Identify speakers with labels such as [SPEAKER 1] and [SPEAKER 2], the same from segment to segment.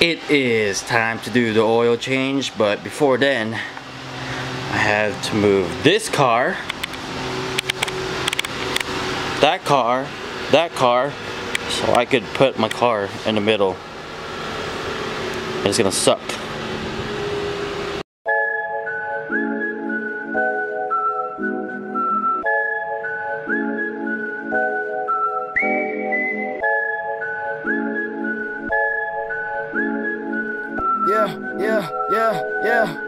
[SPEAKER 1] it is time to do the oil change but before then I have to move this car that car that car so I could put my car in the middle. It's gonna suck
[SPEAKER 2] yeah, yeah.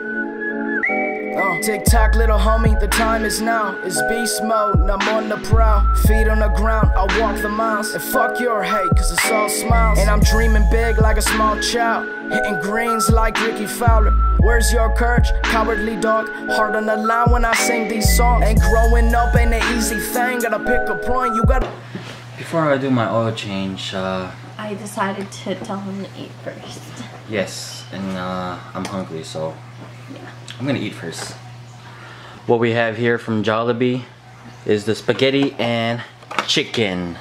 [SPEAKER 2] Uh, Tick tock, little homie, the time is now. It's beast mode, and I'm on the prowl. Feet on the ground, I walk the miles. And fuck your hate, cause it's all smiles. And I'm dreaming big like a small child. Hitting greens like Rickie Fowler. Where's your courage, cowardly dog? Hard on the line when I sing these songs. And growing up ain't an easy thing. Gotta pick a point, you gotta.
[SPEAKER 1] Before I do my oil change, uh,
[SPEAKER 3] I decided to tell him to eat first.
[SPEAKER 1] yes, and uh, I'm hungry, so
[SPEAKER 3] Yeah.
[SPEAKER 1] I'm gonna eat first. What we have here from Jollibee is the spaghetti and chicken.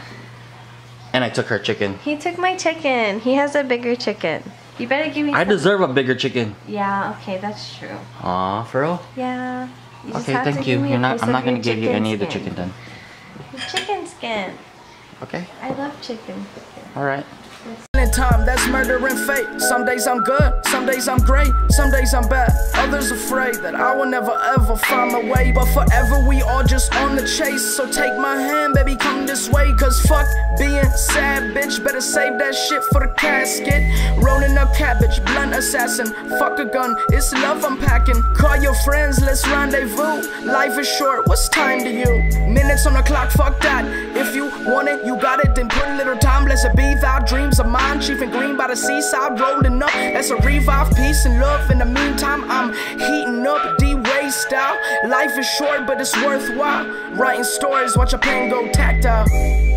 [SPEAKER 1] And I took her chicken.
[SPEAKER 3] He took my chicken. He has a bigger chicken. You better give me
[SPEAKER 1] I
[SPEAKER 3] some-
[SPEAKER 1] deserve a bigger chicken.
[SPEAKER 3] Yeah, okay, that's true.
[SPEAKER 1] Aw, for real?
[SPEAKER 3] Yeah. You
[SPEAKER 1] Okay, thank you. You're not. I'm not gonna give you any of the chicken then.
[SPEAKER 3] Your chicken skin.
[SPEAKER 1] Okay.
[SPEAKER 3] I love chicken.
[SPEAKER 1] All right.
[SPEAKER 2] In time, that's murder and fate. Some days I'm good, some days I'm great, some days I'm bad. Others afraid that I will never ever find my way. But forever we all just on the chase. So take my hand, baby, come this way. Cause fuck being sad, bitch. Better save that shit for the casket. Rolling up cabbage, blunt assassin. Fuck a gun, it's love I'm packing. Call your friends, let's rendezvous. Life is short, what's time to you? Minutes on the clock, fuck that. If you want it, you got it, then put a little time. Bless it be thy dreams of mine. Chief and green by the seaside, rolling up. That's a revive, peace and love. In the meantime, I'm heating up D-Way style. Life is short, but it's worthwhile. Writing stories, watch a pen go tactile.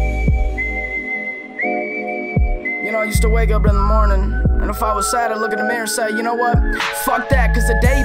[SPEAKER 2] I used to wake up in the morning, and if I was sad, I'd look in the mirror and say, you know what? Fuck that, cause the day.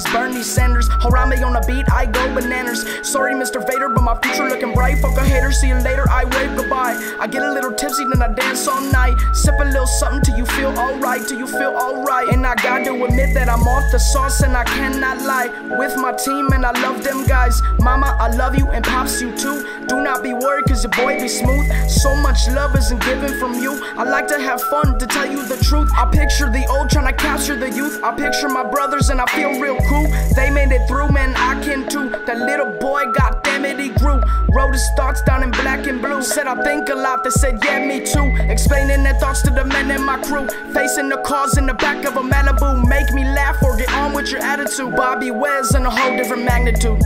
[SPEAKER 2] It's Bernie Sanders. Harambe on the beat, I go bananas. Sorry, Mr. Vader, but my future looking bright. Fuck a hater, see you later, I wave goodbye. I get a little tipsy, then I dance all night. Sip a little something till you feel alright, till you feel alright. And I got to admit that I'm off the sauce, and I cannot lie. With my team, and I love them guys. Mama, I love you, and Pops, you too. Do not be worried, cause your boy be smooth. So much love isn't given from you. I like to have fun, to tell you the truth. I picture the old trying to capture the youth. I picture my brothers and I feel real cool. They made it through, man, I can too. That little boy, god damn it, he grew. Wrote his thoughts down in black and blue. Said I think a lot, they said, yeah, me too. Explaining their thoughts to the men in my crew. Facing the cars in the back of a Malibu. Make me laugh or get on with your attitude. Bobby Wes in a whole different magnitude.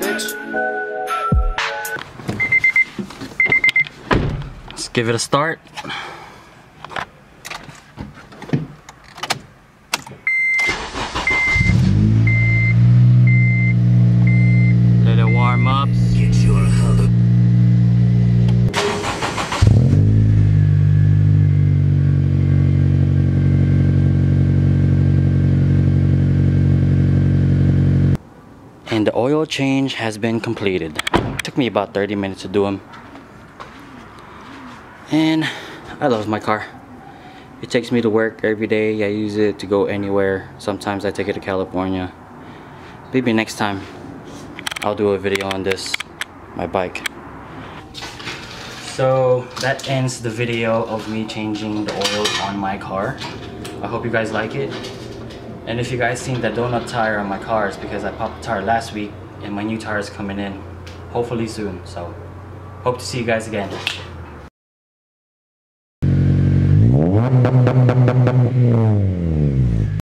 [SPEAKER 2] Bitch.
[SPEAKER 1] Let's give it a start. Let it warm up. And the oil change has been completed. took me about 30 minutes to do them. And I love my car. It takes me to work every day. I use it to go anywhere. Sometimes I take it to California. Maybe next time I'll do a video on this, my bike. So that ends the video of me changing the oil on my car. I hope you guys like it. And if you guys seen the donut tire on my car, it's because I popped the tire last week and my new tire is coming in hopefully soon. So hope to see you guys again.